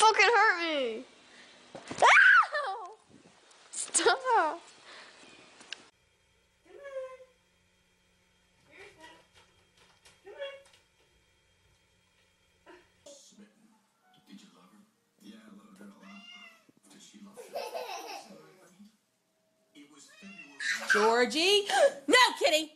Fucking hurt me. Ow! Stop. Did you love her? Yeah, I loved her a lot. Did she love you? It was February. Georgie. no, kitty.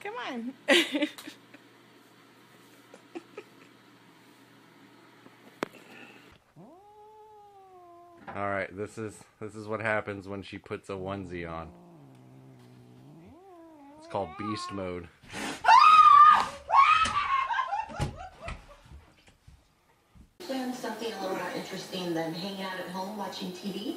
Come on. All right, this is this is what happens when she puts a onesie on. It's called beast mode. Plan something a little more interesting than hanging out at home watching TV?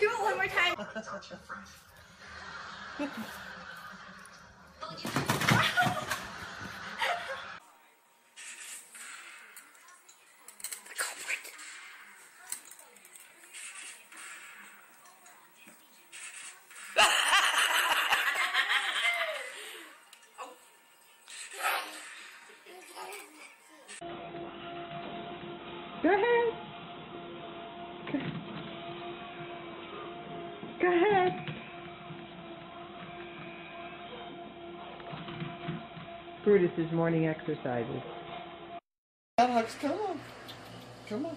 Do it more time. Touch your friend. Go ahead. Brutus's morning exercises. Alex, come on. Come on.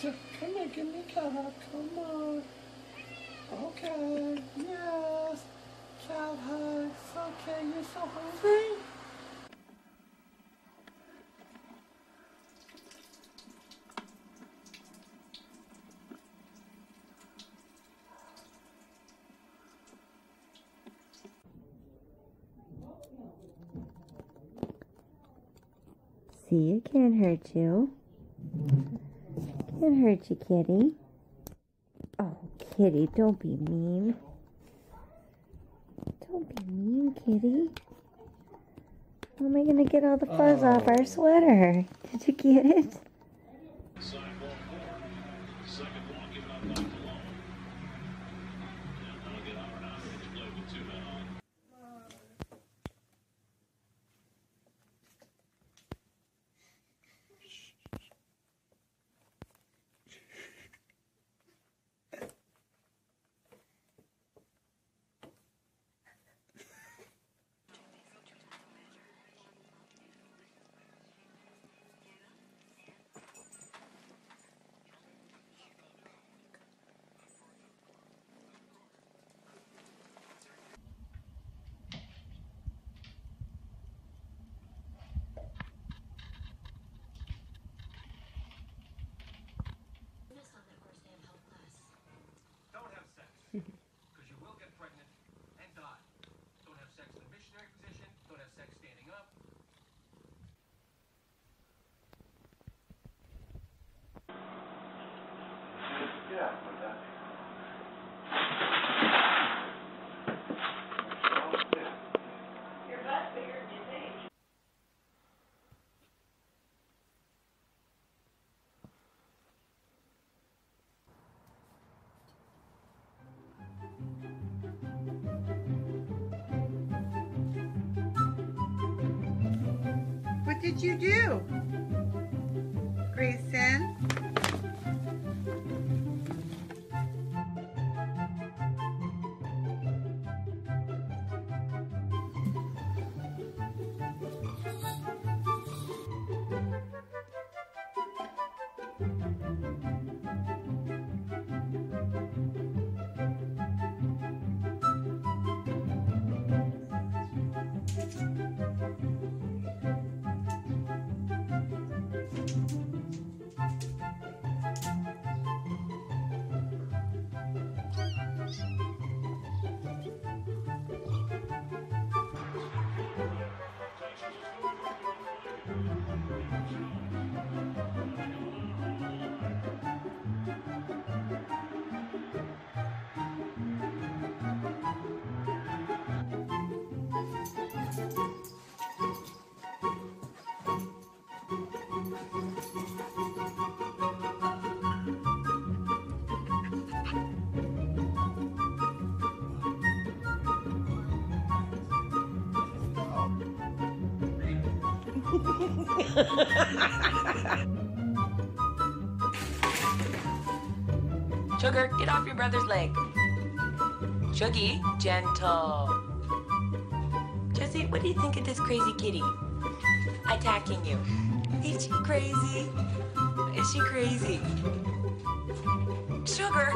Come on, give me a cat hug. Come on. Okay. Yes. Cat hugs. Okay, you're so hungry. See, it can't hurt you. Can't hurt you, kitty. Oh, kitty, don't be mean. Don't be mean, kitty. How am I gonna get all the fuzz off oh. our sweater? Did you get it? Did you do? Sugar, get off your brother's leg. Chuggy, gentle. Jesse, what do you think of this crazy kitty? Attacking you. Is she crazy? Is she crazy? Sugar,